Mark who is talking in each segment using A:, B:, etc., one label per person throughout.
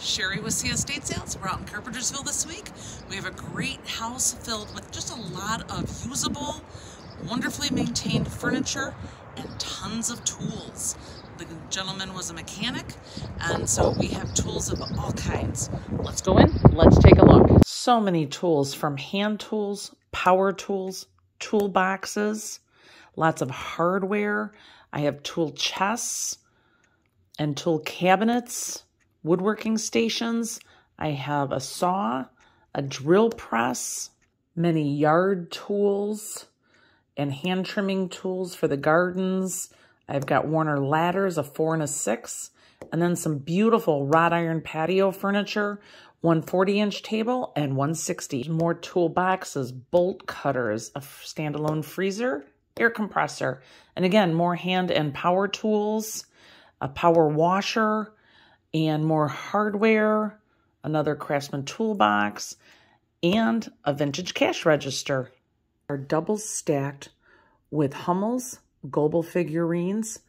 A: Cherie with C Estate Sales. We're out in Carpentersville this week. We have a great house filled with just a lot of usable, wonderfully maintained furniture and tons of tools. The gentleman was a mechanic, and so we have tools of all kinds. Let's go in, let's take a look. So many tools from hand tools, power tools, toolboxes, lots of hardware. I have tool chests and tool cabinets, woodworking stations. I have a saw, a drill press, many yard tools and hand trimming tools for the gardens. I've got Werner ladders, a four and a six, and then some beautiful wrought iron patio furniture, one 40-inch table and 160. More toolboxes, bolt cutters, a standalone freezer, air compressor, and again, more hand and power tools, a power washer, and more hardware, another Craftsman toolbox, and a vintage cash register. Are double stacked with Hummels, Goebel figurines,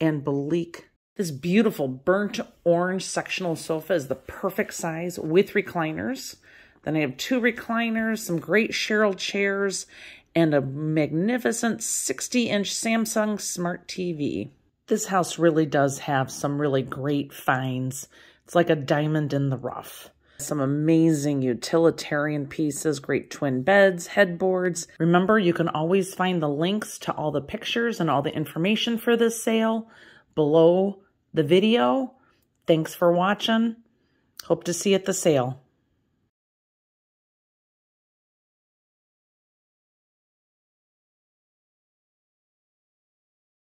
A: and Belleek. This beautiful burnt orange sectional sofa is the perfect size with recliners. Then I have two recliners, some great Cheryl chairs, and a magnificent 60-inch Samsung Smart TV. This house really does have some really great finds. It's like a diamond in the rough. Some amazing utilitarian pieces, great twin beds, headboards. Remember, you can always find the links to all the pictures and all the information for this sale below the video. Thanks for watching. Hope to see you at the sale.